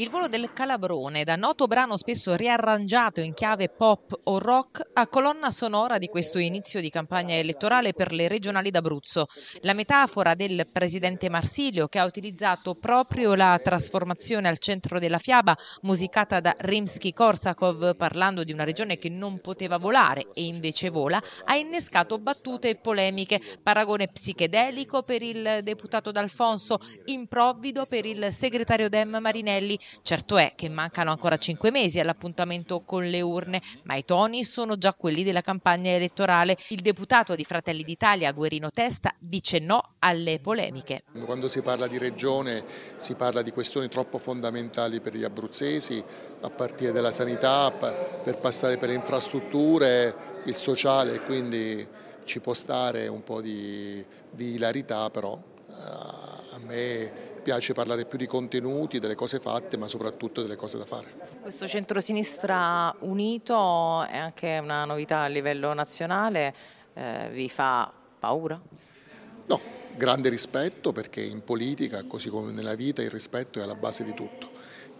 Il volo del Calabrone, da noto brano spesso riarrangiato in chiave pop o rock, a colonna sonora di questo inizio di campagna elettorale per le regionali d'Abruzzo. La metafora del presidente Marsilio, che ha utilizzato proprio la trasformazione al centro della fiaba, musicata da Rimsky-Korsakov, parlando di una regione che non poteva volare e invece vola, ha innescato battute e polemiche, paragone psichedelico per il deputato D'Alfonso, improvvido per il segretario Dem Marinelli, Certo è che mancano ancora cinque mesi all'appuntamento con le urne, ma i toni sono già quelli della campagna elettorale. Il deputato di Fratelli d'Italia, Guerino Testa, dice no alle polemiche. Quando si parla di regione si parla di questioni troppo fondamentali per gli abruzzesi, a partire dalla sanità, per passare per le infrastrutture, il sociale, quindi ci può stare un po' di, di ilarità, però eh, a me piace parlare più di contenuti, delle cose fatte, ma soprattutto delle cose da fare. Questo centrosinistra unito è anche una novità a livello nazionale, eh, vi fa paura? No, grande rispetto perché in politica, così come nella vita, il rispetto è alla base di tutto.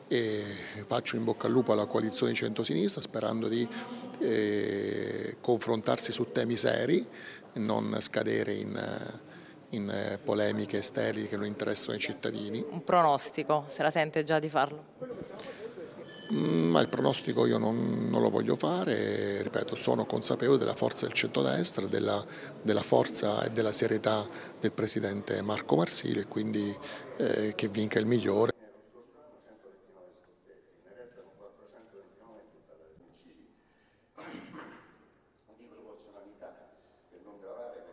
E faccio in bocca al lupo alla coalizione centrosinistra sperando di eh, confrontarsi su temi seri non scadere in in eh, polemiche sterili che non interessano i cittadini. Un pronostico, se la sente già di farlo? Mm, ma il pronostico io non, non, lo voglio fare, ripeto, sono consapevole della forza del centrodestra, della, della forza e della serietà del presidente Marco Marsilio e quindi eh, che vinca il migliore. per non gravare